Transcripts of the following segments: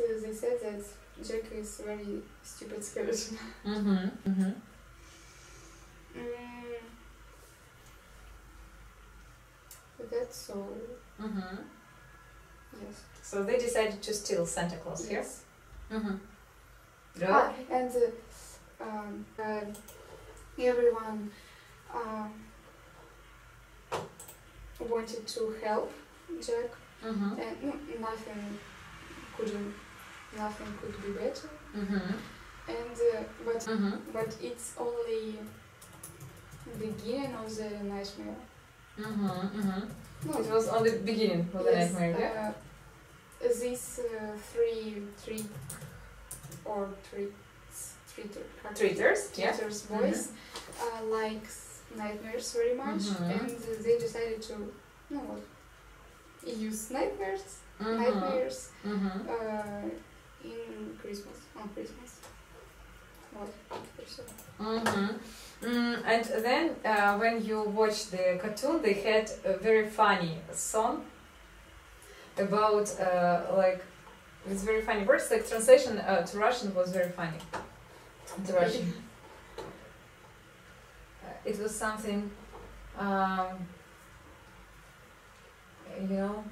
uh, they said that Jack is very stupid skeleton. Mm-hmm. Mm-hmm. mm. That's all. Mm-hmm. Yes. So they decided to steal Santa Claus here. Yes. Mm-hmm. Ah, and uh, um, uh, everyone um, wanted to help Jack, Mm-hmm. and nothing couldn't, nothing could be better. Mm-hmm. And uh, but Mm-hmm. but it's only beginning of the nightmare. Mm-hmm. Mm-hmm. No, It was on the beginning of the yes, nightmare, yeah? uh, these uh, three three or three treater, Treaters, yeah. treaters boys uh, likes nightmares very much, Mhm. and uh, they decided to no what use nightmares Mm-hmm. nightmares Mm-hmm. uh, in Christmas on Christmas. What? There's a- Mm-hmm. Mm, and then uh, when you watch the cartoon, they had a very funny song about uh, like it's very funny words. Like translation uh, to Russian was very funny. To Russian, uh, it was something, um, you know,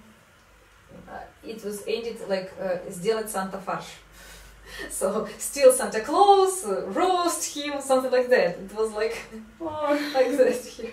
uh, it was ended like uh, сделать Santa фарш. So steal Santa Claus, roast him, something like that. It was like oh, like that here.